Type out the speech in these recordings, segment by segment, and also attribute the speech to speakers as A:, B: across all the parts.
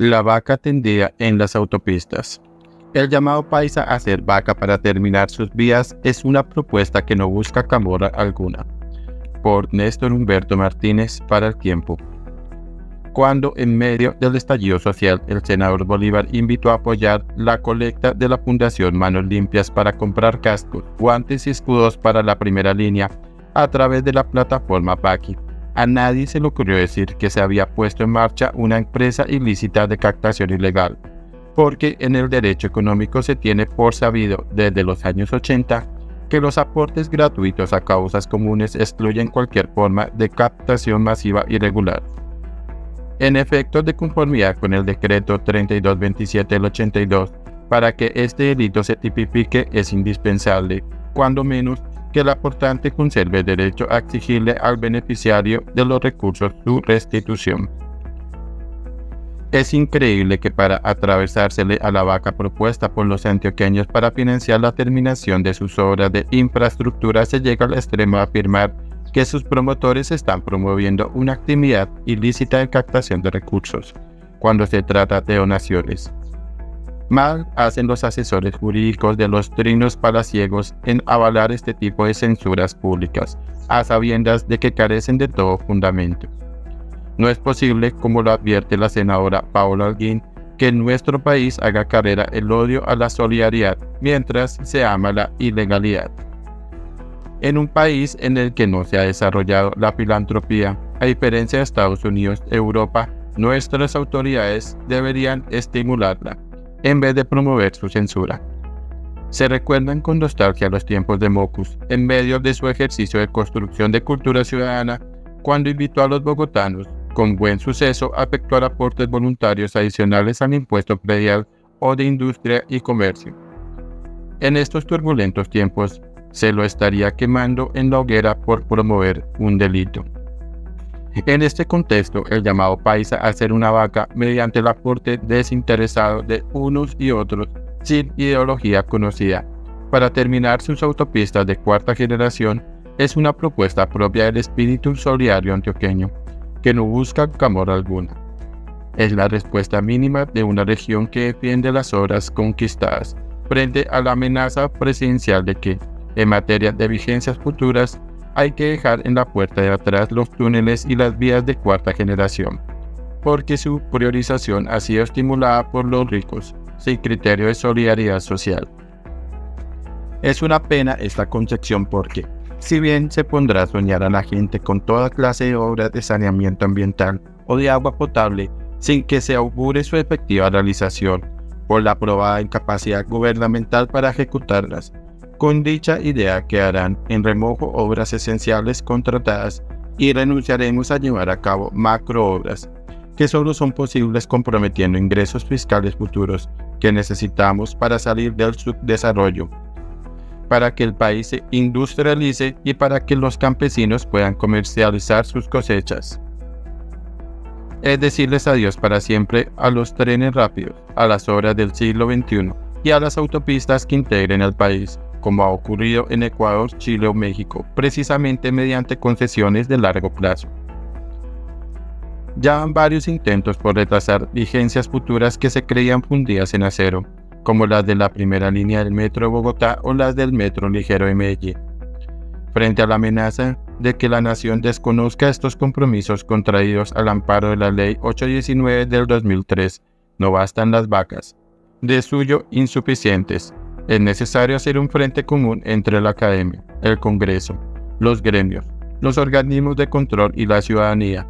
A: La vaca tendida en las autopistas. El llamado paisa a hacer vaca para terminar sus vías es una propuesta que no busca camorra alguna. Por Néstor Humberto Martínez para el tiempo. Cuando en medio del estallido social el senador Bolívar invitó a apoyar la colecta de la Fundación Manos Limpias para comprar cascos, guantes y escudos para la primera línea a través de la plataforma Paki a nadie se le ocurrió decir que se había puesto en marcha una empresa ilícita de captación ilegal, porque en el derecho económico se tiene por sabido desde los años 80 que los aportes gratuitos a causas comunes excluyen cualquier forma de captación masiva irregular. En efecto, de conformidad con el decreto 3227 del 82, para que este delito se tipifique es indispensable, cuando menos, que el aportante conserve el derecho a exigirle al beneficiario de los recursos su restitución. Es increíble que para atravesársele a la vaca propuesta por los antioqueños para financiar la terminación de sus obras de infraestructura se llega al extremo de afirmar que sus promotores están promoviendo una actividad ilícita de captación de recursos, cuando se trata de donaciones. Mal hacen los asesores jurídicos de los trinos palaciegos en avalar este tipo de censuras públicas, a sabiendas de que carecen de todo fundamento. No es posible, como lo advierte la senadora Paola Alguín, que en nuestro país haga carrera el odio a la solidaridad mientras se ama la ilegalidad. En un país en el que no se ha desarrollado la filantropía, a diferencia de Estados Unidos, Europa, nuestras autoridades deberían estimularla en vez de promover su censura. Se recuerdan con nostalgia los tiempos de Mocus, en medio de su ejercicio de construcción de cultura ciudadana, cuando invitó a los bogotanos, con buen suceso, a efectuar aportes voluntarios adicionales al impuesto predial o de industria y comercio. En estos turbulentos tiempos, se lo estaría quemando en la hoguera por promover un delito. En este contexto, el llamado paisa a ser una vaca mediante el aporte desinteresado de unos y otros sin ideología conocida para terminar sus autopistas de cuarta generación es una propuesta propia del espíritu solidario antioqueño, que no busca camor alguna. Es la respuesta mínima de una región que defiende las obras conquistadas frente a la amenaza presidencial de que, en materia de vigencias futuras, hay que dejar en la puerta de atrás los túneles y las vías de cuarta generación, porque su priorización ha sido estimulada por los ricos, sin criterio de solidaridad social. Es una pena esta concepción porque, si bien se pondrá a soñar a la gente con toda clase de obras de saneamiento ambiental o de agua potable, sin que se augure su efectiva realización, por la probada incapacidad gubernamental para ejecutarlas, con dicha idea quedarán en remojo obras esenciales contratadas y renunciaremos a llevar a cabo macro obras que solo son posibles comprometiendo ingresos fiscales futuros que necesitamos para salir del subdesarrollo, para que el país se industrialice y para que los campesinos puedan comercializar sus cosechas. Es decirles adiós para siempre a los trenes rápidos, a las obras del siglo XXI y a las autopistas que integren el país como ha ocurrido en Ecuador, Chile o México, precisamente mediante concesiones de largo plazo. Ya han varios intentos por retrasar vigencias futuras que se creían fundidas en acero, como las de la primera línea del metro Bogotá o las del metro ligero de Medellín. Frente a la amenaza de que la nación desconozca estos compromisos contraídos al amparo de la Ley 819 del 2003, no bastan las vacas, de suyo insuficientes, es necesario hacer un frente común entre la academia, el Congreso, los gremios, los organismos de control y la ciudadanía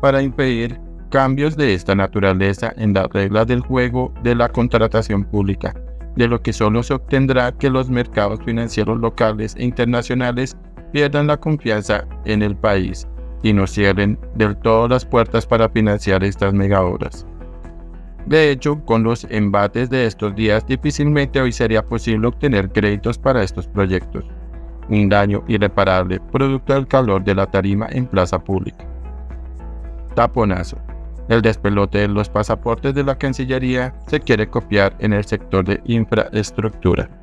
A: para impedir cambios de esta naturaleza en las reglas del juego de la contratación pública, de lo que solo se obtendrá que los mercados financieros locales e internacionales pierdan la confianza en el país y no cierren del todo las puertas para financiar estas megaobras. De hecho, con los embates de estos días difícilmente hoy sería posible obtener créditos para estos proyectos. Un daño irreparable producto del calor de la tarima en plaza pública. Taponazo. El despelote de los pasaportes de la Cancillería se quiere copiar en el sector de infraestructura.